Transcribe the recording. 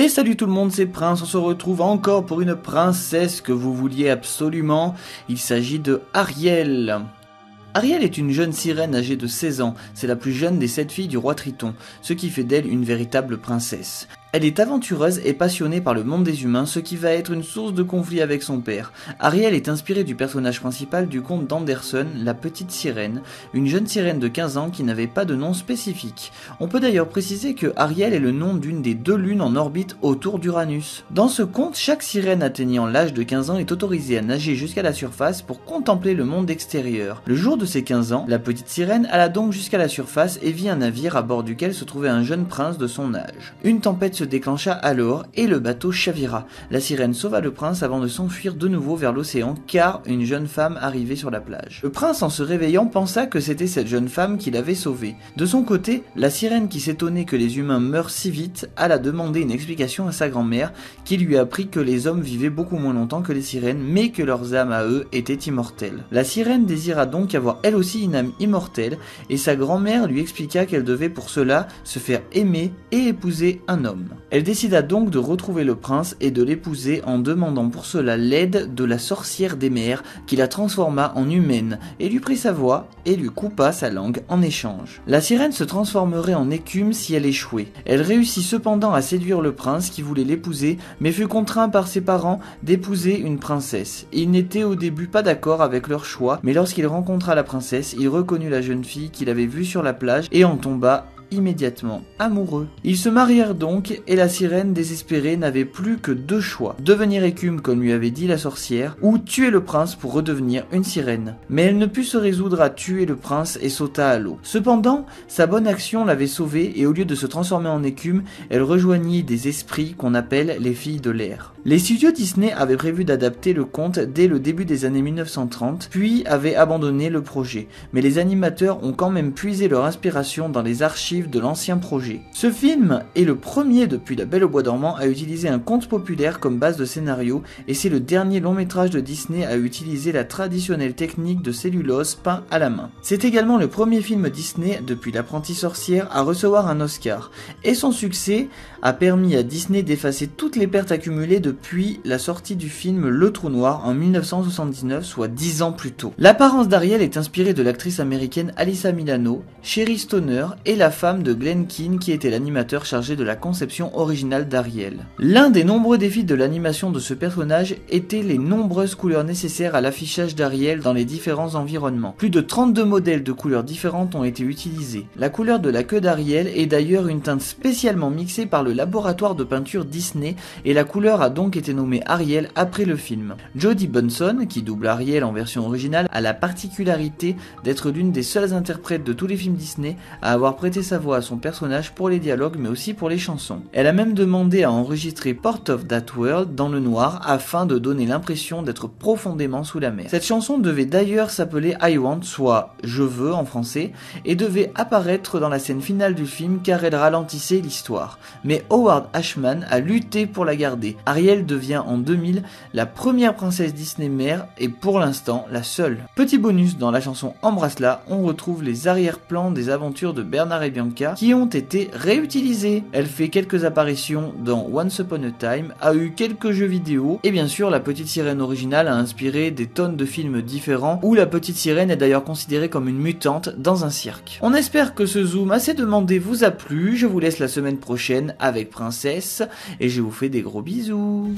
Et salut tout le monde, c'est Prince, on se retrouve encore pour une princesse que vous vouliez absolument. Il s'agit de Ariel. Ariel est une jeune sirène âgée de 16 ans, c'est la plus jeune des sept filles du roi Triton, ce qui fait d'elle une véritable princesse. Elle est aventureuse et passionnée par le monde des humains, ce qui va être une source de conflit avec son père. Ariel est inspirée du personnage principal du conte d'Anderson, la petite sirène, une jeune sirène de 15 ans qui n'avait pas de nom spécifique. On peut d'ailleurs préciser que Ariel est le nom d'une des deux lunes en orbite autour d'Uranus. Dans ce conte, chaque sirène atteignant l'âge de 15 ans est autorisée à nager jusqu'à la surface pour contempler le monde extérieur. Le jour de ses 15 ans, la petite sirène alla donc jusqu'à la surface et vit un navire à bord duquel se trouvait un jeune prince de son âge. Une tempête se déclencha alors et le bateau chavira. La sirène sauva le prince avant de s'enfuir de nouveau vers l'océan car une jeune femme arrivait sur la plage. Le prince en se réveillant pensa que c'était cette jeune femme qui l'avait sauvé. De son côté, la sirène qui s'étonnait que les humains meurent si vite alla demander une explication à sa grand-mère qui lui apprit que les hommes vivaient beaucoup moins longtemps que les sirènes mais que leurs âmes à eux étaient immortelles. La sirène désira donc avoir elle aussi une âme immortelle et sa grand-mère lui expliqua qu'elle devait pour cela se faire aimer et épouser un homme. Elle décida donc de retrouver le prince et de l'épouser en demandant pour cela l'aide de la sorcière des mers qui la transforma en humaine et lui prit sa voix et lui coupa sa langue en échange. La sirène se transformerait en écume si elle échouait. Elle réussit cependant à séduire le prince qui voulait l'épouser mais fut contraint par ses parents d'épouser une princesse. Il n'était au début pas d'accord avec leur choix mais lorsqu'il rencontra la princesse il reconnut la jeune fille qu'il avait vue sur la plage et en tomba immédiatement amoureux. Ils se marièrent donc et la sirène désespérée n'avait plus que deux choix. Devenir écume comme lui avait dit la sorcière ou tuer le prince pour redevenir une sirène. Mais elle ne put se résoudre à tuer le prince et sauta à l'eau. Cependant, sa bonne action l'avait sauvée et au lieu de se transformer en écume, elle rejoignit des esprits qu'on appelle les filles de l'air. Les studios Disney avaient prévu d'adapter le conte dès le début des années 1930, puis avaient abandonné le projet. Mais les animateurs ont quand même puisé leur inspiration dans les archives de l'ancien projet. Ce film est le premier depuis La Belle au Bois dormant à utiliser un conte populaire comme base de scénario et c'est le dernier long métrage de Disney à utiliser la traditionnelle technique de cellulose peint à la main. C'est également le premier film Disney depuis L'apprenti sorcière à recevoir un Oscar et son succès a permis à Disney d'effacer toutes les pertes accumulées depuis la sortie du film Le Trou Noir en 1979, soit 10 ans plus tôt. L'apparence d'Ariel est inspirée de l'actrice américaine Alyssa Milano, Sherry Stoner et la femme de Glenn Keane qui était l'animateur chargé de la conception originale d'Ariel. L'un des nombreux défis de l'animation de ce personnage était les nombreuses couleurs nécessaires à l'affichage d'Ariel dans les différents environnements. Plus de 32 modèles de couleurs différentes ont été utilisés. La couleur de la queue d'Ariel est d'ailleurs une teinte spécialement mixée par le laboratoire de peinture Disney et la couleur a donc été nommée Ariel après le film. Jodie Bunson, qui double Ariel en version originale, a la particularité d'être l'une des seules interprètes de tous les films Disney à avoir prêté sa voix à son personnage pour les dialogues mais aussi pour les chansons. Elle a même demandé à enregistrer Port of That World dans le noir afin de donner l'impression d'être profondément sous la mer. Cette chanson devait d'ailleurs s'appeler I Want, soit Je veux en français, et devait apparaître dans la scène finale du film car elle ralentissait l'histoire. Mais Howard Ashman a lutté pour la garder. Ariel devient en 2000 la première princesse Disney mère et pour l'instant la seule. Petit bonus dans la chanson Embrasse-la, on retrouve les arrière-plans des aventures de Bernard et Bianca qui ont été réutilisés. Elle fait quelques apparitions dans Once Upon a Time, a eu quelques jeux vidéo et bien sûr la petite sirène originale a inspiré des tonnes de films différents où la petite sirène est d'ailleurs considérée comme une mutante dans un cirque. On espère que ce zoom assez demandé vous a plu, je vous laisse la semaine prochaine avec Princesse et je vous fais des gros bisous.